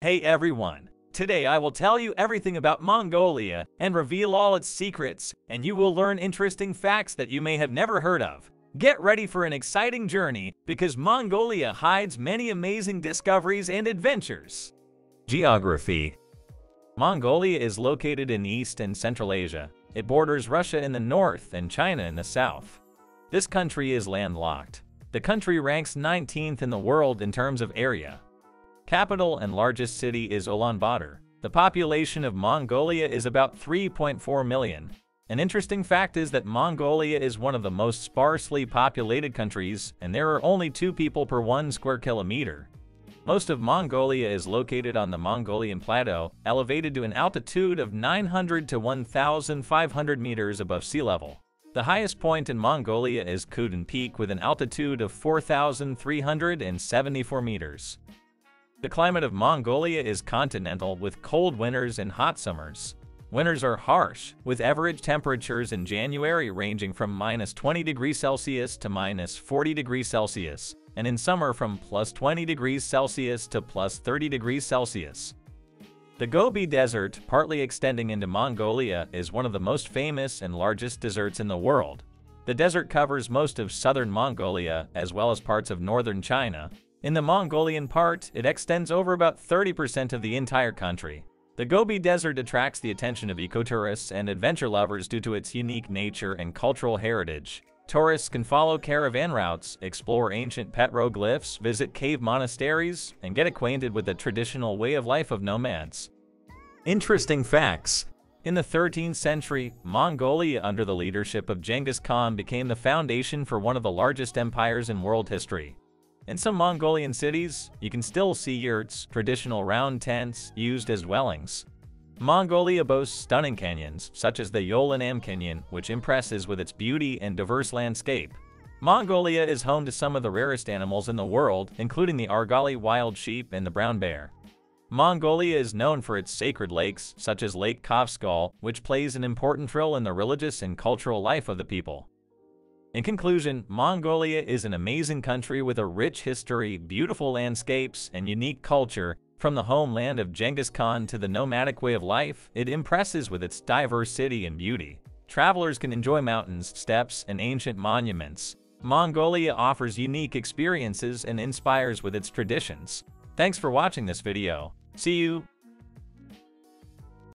Hey everyone! Today I will tell you everything about Mongolia and reveal all its secrets, and you will learn interesting facts that you may have never heard of. Get ready for an exciting journey because Mongolia hides many amazing discoveries and adventures. Geography Mongolia is located in East and Central Asia. It borders Russia in the north and China in the south. This country is landlocked. The country ranks 19th in the world in terms of area. Capital and largest city is Ulaanbaatar. The population of Mongolia is about 3.4 million. An interesting fact is that Mongolia is one of the most sparsely populated countries, and there are only two people per one square kilometer. Most of Mongolia is located on the Mongolian Plateau, elevated to an altitude of 900 to 1,500 meters above sea level. The highest point in Mongolia is Khuiten Peak with an altitude of 4,374 meters. The climate of Mongolia is continental with cold winters and hot summers. Winters are harsh, with average temperatures in January ranging from minus 20 degrees Celsius to minus 40 degrees Celsius, and in summer from plus 20 degrees Celsius to plus 30 degrees Celsius. The Gobi Desert, partly extending into Mongolia, is one of the most famous and largest deserts in the world. The desert covers most of southern Mongolia, as well as parts of northern China. In the Mongolian part, it extends over about 30% of the entire country. The Gobi Desert attracts the attention of ecotourists and adventure lovers due to its unique nature and cultural heritage. Tourists can follow caravan routes, explore ancient petroglyphs, visit cave monasteries, and get acquainted with the traditional way of life of nomads. Interesting facts. In the 13th century, Mongolia under the leadership of Genghis Khan became the foundation for one of the largest empires in world history. In some Mongolian cities, you can still see yurts, traditional round tents, used as dwellings. Mongolia boasts stunning canyons, such as the Yolyn Am Canyon, which impresses with its beauty and diverse landscape. Mongolia is home to some of the rarest animals in the world, including the Argali wild sheep and the brown bear. Mongolia is known for its sacred lakes, such as Lake Khövsgöl, which plays an important role in the religious and cultural life of the people. In conclusion, Mongolia is an amazing country with a rich history, beautiful landscapes, and unique culture, from the homeland of Genghis Khan to the nomadic way of life, it impresses with its diversity and beauty. Travelers can enjoy mountains, steppes, and ancient monuments. Mongolia offers unique experiences and inspires with its traditions. Thanks for watching this video. See you